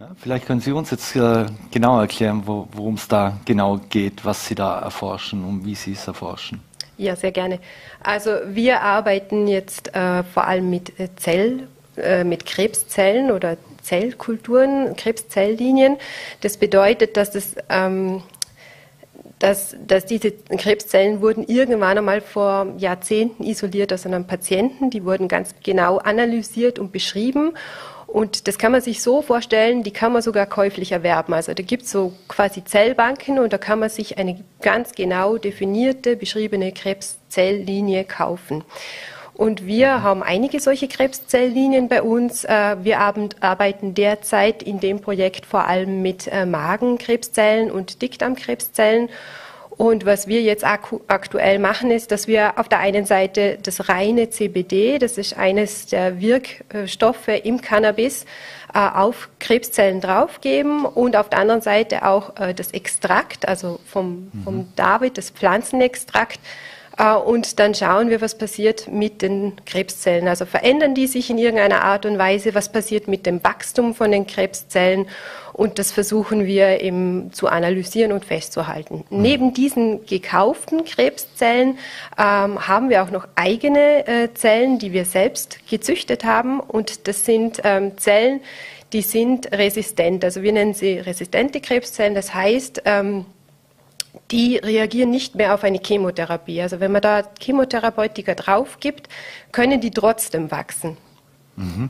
Ja, vielleicht können Sie uns jetzt äh, genau erklären, wo, worum es da genau geht, was Sie da erforschen und wie Sie es erforschen. Ja, sehr gerne. Also wir arbeiten jetzt äh, vor allem mit Zell, äh, mit Krebszellen oder Zellkulturen, Krebszelllinien. Das bedeutet, dass das ähm, dass, dass diese Krebszellen wurden irgendwann einmal vor Jahrzehnten isoliert aus einem Patienten. Die wurden ganz genau analysiert und beschrieben. Und das kann man sich so vorstellen, die kann man sogar käuflich erwerben. Also da gibt es so quasi Zellbanken und da kann man sich eine ganz genau definierte, beschriebene Krebszelllinie kaufen. Und wir haben einige solche Krebszelllinien bei uns. Äh, wir arbeiten derzeit in dem Projekt vor allem mit äh, Magenkrebszellen und Dickdarmkrebszellen. Und was wir jetzt aktuell machen, ist, dass wir auf der einen Seite das reine CBD, das ist eines der Wirkstoffe im Cannabis, äh, auf Krebszellen draufgeben und auf der anderen Seite auch das Extrakt, also vom, vom mhm. David, das Pflanzenextrakt, äh, und dann schauen wir, was passiert mit den Krebszellen. Also verändern die sich in irgendeiner Art und Weise? Was passiert mit dem Wachstum von den Krebszellen? Und das versuchen wir eben zu analysieren und festzuhalten. Mhm. Neben diesen gekauften Krebszellen ähm, haben wir auch noch eigene äh, Zellen, die wir selbst gezüchtet haben. Und das sind ähm, Zellen, die sind resistent. Also wir nennen sie resistente Krebszellen. Das heißt, ähm, die reagieren nicht mehr auf eine Chemotherapie. Also wenn man da Chemotherapeutika drauf gibt, können die trotzdem wachsen. Mhm.